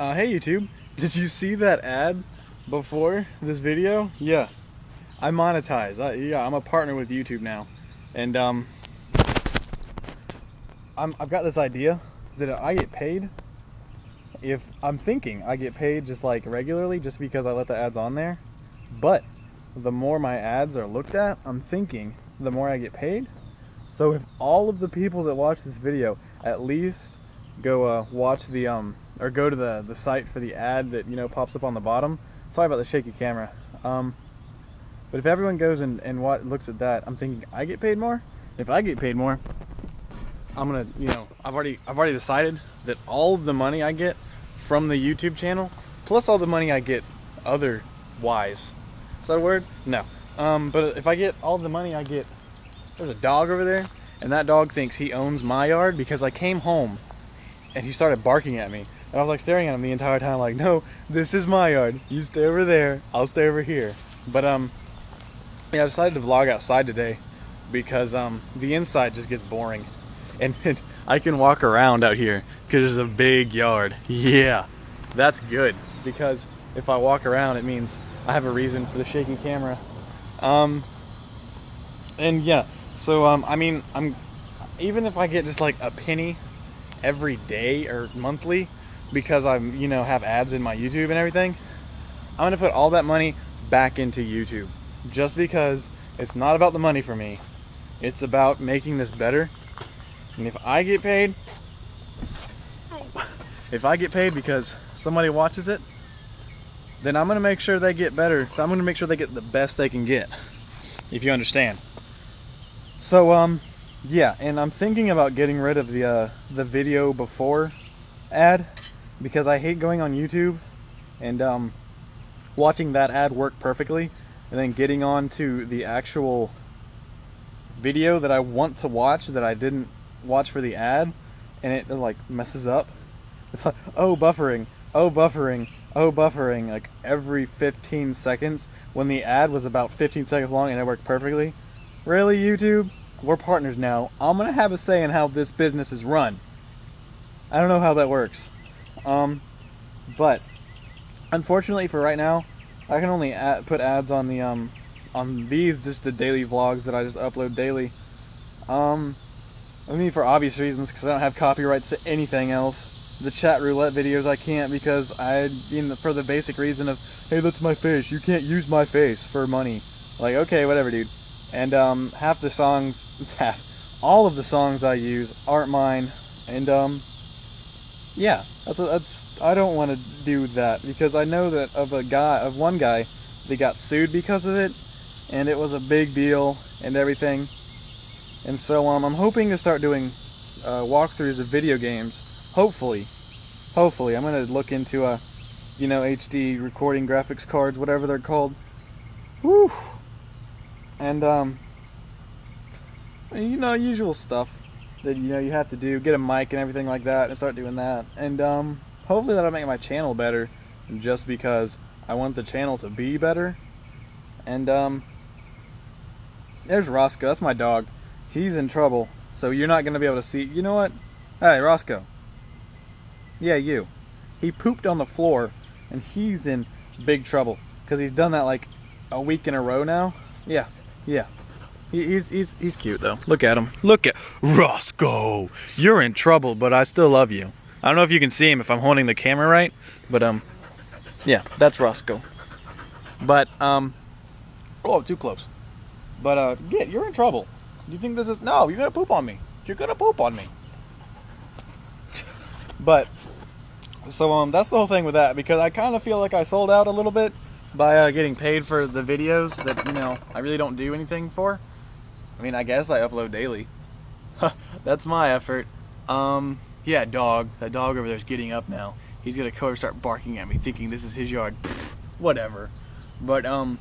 Uh, hey YouTube, did you see that ad before this video? Yeah, I monetize. I, yeah, I'm a partner with YouTube now, and um, I'm, I've got this idea Is that I get paid. If I'm thinking I get paid just like regularly, just because I let the ads on there, but the more my ads are looked at, I'm thinking the more I get paid. So if all of the people that watch this video at least go uh, watch the um or go to the the site for the ad that you know pops up on the bottom. Sorry about the shaky camera. Um, but if everyone goes and and what looks at that, I'm thinking I get paid more. If I get paid more, I'm gonna you know I've already I've already decided that all of the money I get from the YouTube channel plus all the money I get other wise. Is that a word? No. Um, but if I get all the money I get, there's a dog over there, and that dog thinks he owns my yard because I came home and he started barking at me. And I was like staring at him the entire time, like, no, this is my yard. You stay over there. I'll stay over here. But um, yeah, I decided to vlog outside today because um, the inside just gets boring, and, I can walk around out here because there's a big yard. Yeah, that's good because if I walk around, it means I have a reason for the shaky camera. Um, and yeah, so um, I mean, I'm even if I get just like a penny every day or monthly because I'm, you know, have ads in my YouTube and everything, I'm going to put all that money back into YouTube just because it's not about the money for me. It's about making this better. And if I get paid, if I get paid because somebody watches it, then I'm going to make sure they get better. I'm going to make sure they get the best they can get. If you understand. So um yeah, and I'm thinking about getting rid of the uh, the video before ad because I hate going on YouTube and um, watching that ad work perfectly and then getting on to the actual video that I want to watch that I didn't watch for the ad and it like messes up. It's like, oh, buffering, oh, buffering, oh, buffering, like every 15 seconds when the ad was about 15 seconds long and it worked perfectly. Really, YouTube? we're partners now. I'm gonna have a say in how this business is run. I don't know how that works, um, but unfortunately for right now, I can only put ads on the um, on these just the daily vlogs that I just upload daily. Um, I mean for obvious reasons because I don't have copyrights to anything else. The chat roulette videos I can't because I, you for the basic reason of, hey, that's my face. You can't use my face for money. Like, okay, whatever, dude. And um, half the songs, half, all of the songs I use aren't mine. And um, yeah, that's that's. I don't want to do that because I know that of a guy, of one guy, they got sued because of it, and it was a big deal and everything. And so um, I'm hoping to start doing uh, walkthroughs of video games. Hopefully, hopefully, I'm gonna look into a, you know, HD recording graphics cards, whatever they're called. Whew and um, you know, usual stuff that you know you have to do, get a mic and everything like that, and start doing that. And um, hopefully that'll make my channel better, just because I want the channel to be better. And um, there's Roscoe. That's my dog. He's in trouble, so you're not gonna be able to see. You know what? Hey, Roscoe. Yeah, you. He pooped on the floor, and he's in big trouble because he's done that like a week in a row now. Yeah, yeah. He's he's he's cute though. Look at him. Look at Roscoe. You're in trouble, but I still love you. I don't know if you can see him if I'm holding the camera right, but um, yeah, that's Roscoe. But um, oh, too close. But uh, yeah, you're in trouble. You think this is no? You're gonna poop on me. You're gonna poop on me. But so um, that's the whole thing with that because I kind of feel like I sold out a little bit by uh, getting paid for the videos that you know I really don't do anything for. I mean, I guess I upload daily. That's my effort. Um, yeah, dog. That dog over there's getting up now. He's gonna go start barking at me, thinking this is his yard. Pfft, whatever. But um,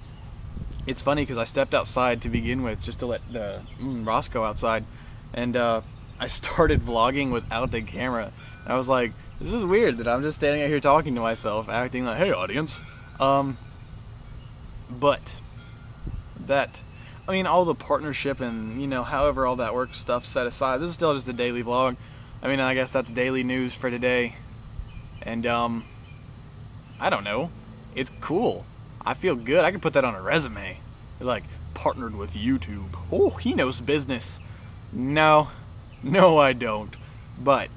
it's funny because I stepped outside to begin with just to let the mm, Roscoe outside, and uh, I started vlogging without the camera. I was like, this is weird that I'm just standing out here talking to myself, acting like, hey, audience. Um, but that, I mean, all the partnership and, you know, however all that work stuff set aside, this is still just a daily vlog. I mean, I guess that's daily news for today. And, um, I don't know. It's cool. I feel good. I could put that on a resume. Like, partnered with YouTube. Oh, he knows business. No, no, I don't. But,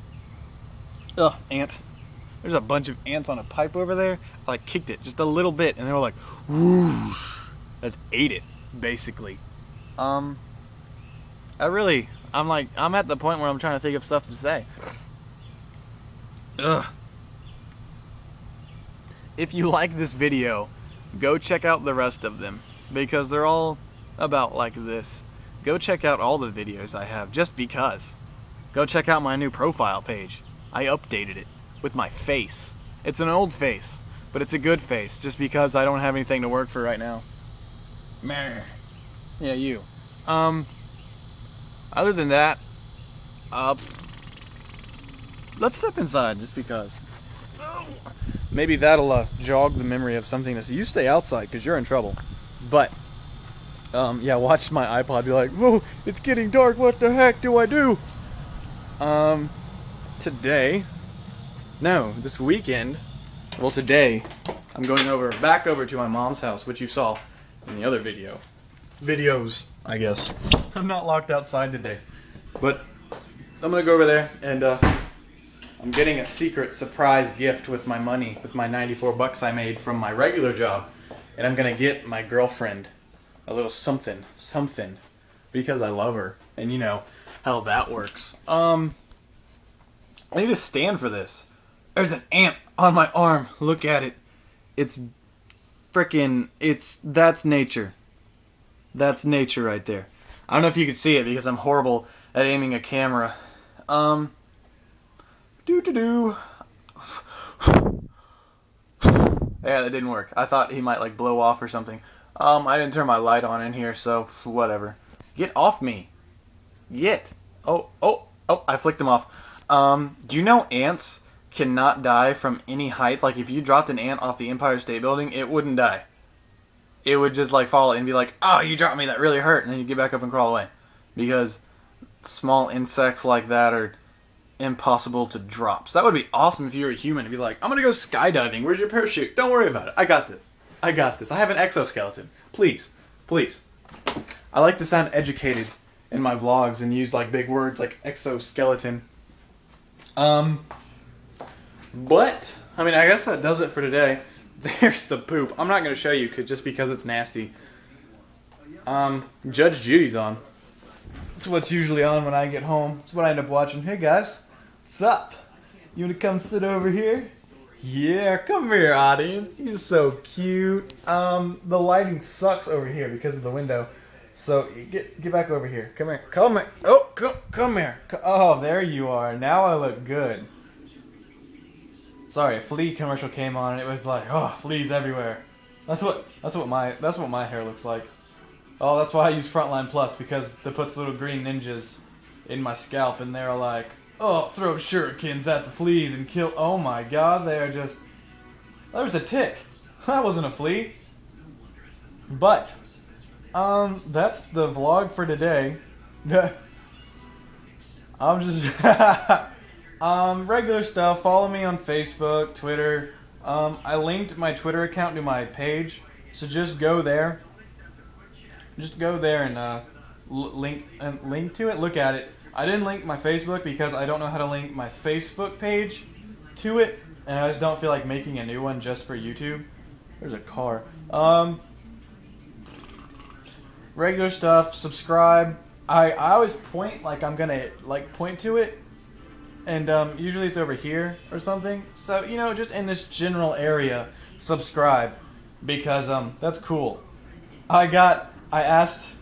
ugh, ant. There's a bunch of ants on a pipe over there. I like kicked it just a little bit, and they were like, whoosh. That ate it, basically. Um, I really, I'm like, I'm at the point where I'm trying to think of stuff to say. Ugh. If you like this video, go check out the rest of them because they're all about like this. Go check out all the videos I have just because. Go check out my new profile page. I updated it with my face. It's an old face, but it's a good face just because I don't have anything to work for right now. Meh. Yeah, you. Um, other than that, uh, let's step inside just because. Maybe that'll uh, jog the memory of something that's you stay outside because you're in trouble. But, um, yeah, watch my iPod be like, whoa, it's getting dark, what the heck do I do? Um, today, no, this weekend, well today, I'm going over, back over to my mom's house, which you saw in the other video. Videos, I guess. I'm not locked outside today. But I'm gonna go over there and uh, I'm getting a secret surprise gift with my money, with my 94 bucks I made from my regular job. And I'm gonna get my girlfriend a little something, something, because I love her. And you know how that works. Um, I need to stand for this. There's an ant on my arm. Look at it. It's freaking, it's, that's nature. That's nature right there. I don't know if you can see it because I'm horrible at aiming a camera. Um, do do do Yeah, that didn't work. I thought he might like blow off or something. Um, I didn't turn my light on in here, so whatever. Get off me. Get. Oh, oh, oh, I flicked him off. Um, do you know ants cannot die from any height? Like, if you dropped an ant off the Empire State Building, it wouldn't die it would just like fall and be like, "Oh, you dropped me. That really hurt," and then you get back up and crawl away, because small insects like that are impossible to drop. So that would be awesome if you were a human to be like, "I'm gonna go skydiving. Where's your parachute? Don't worry about it. I got this. I got this. I have an exoskeleton. Please, please." I like to sound educated in my vlogs and use like big words like exoskeleton. Um, but I mean, I guess that does it for today. There's the poop. I'm not going to show you cause, just because it's nasty. Um, Judge Judy's on. It's what's usually on when I get home. It's what I end up watching. Hey guys, what's up? You want to come sit over here? Yeah, come here, audience. You're so cute. Um, the lighting sucks over here because of the window. So get get back over here. Come here. Come here. Oh, come come here. Oh, there you are. Now I look good. Sorry, a flea commercial came on and it was like, oh, fleas everywhere. That's what that's what my that's what my hair looks like. Oh, that's why I use Frontline Plus because it puts little green ninjas in my scalp and they're like, oh, throw shurikens at the fleas and kill. Oh my god, they are just. That was a tick. That wasn't a flea. But, um, that's the vlog for today. I'm just. Um, regular stuff. Follow me on Facebook, Twitter. Um, I linked my Twitter account to my page, so just go there. Just go there and uh, link and link to it. Look at it. I didn't link my Facebook because I don't know how to link my Facebook page to it, and I just don't feel like making a new one just for YouTube. There's a car. Um, regular stuff. Subscribe. I I always point like I'm gonna like point to it and um, usually it's over here or something. So you know, just in this general area, subscribe because um, that's cool. I got, I asked,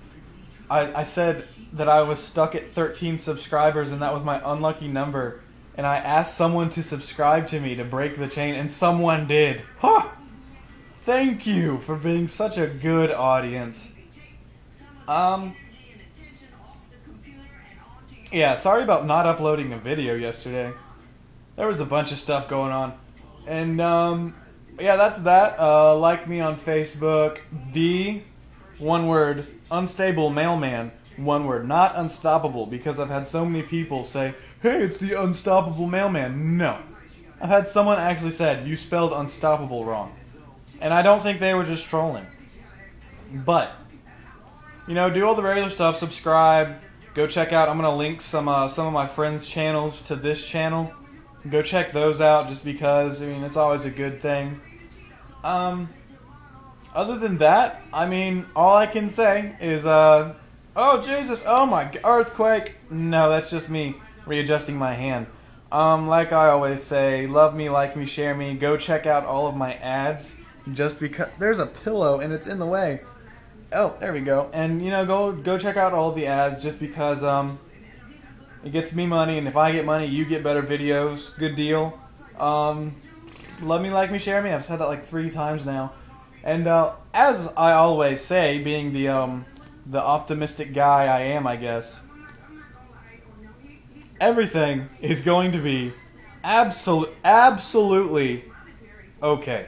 I, I said that I was stuck at 13 subscribers and that was my unlucky number, and I asked someone to subscribe to me to break the chain, and someone did. Huh! Thank you for being such a good audience. Um, yeah, sorry about not uploading a video yesterday. There was a bunch of stuff going on. And, um, yeah, that's that. Uh, like me on Facebook. The, one word, unstable mailman. One word, not unstoppable, because I've had so many people say, hey, it's the unstoppable mailman. No. I've had someone actually said you spelled unstoppable wrong, and I don't think they were just trolling. But you know, do all the regular stuff. Subscribe. Go check out. I'm gonna link some uh, some of my friends' channels to this channel. Go check those out, just because I mean it's always a good thing. Um, other than that, I mean, all I can say is, uh, oh Jesus, oh my earthquake. No, that's just me readjusting my hand. Um, like I always say, love me, like me, share me. Go check out all of my ads. Just because there's a pillow and it's in the way. Oh, there we go. And you know, go go check out all the ads just because um, it gets me money, and if I get money, you get better videos. Good deal. Um, love me, like me, share me. I've said that like three times now. And uh, as I always say, being the um, the optimistic guy I am, I guess everything is going to be absolute, absolutely okay.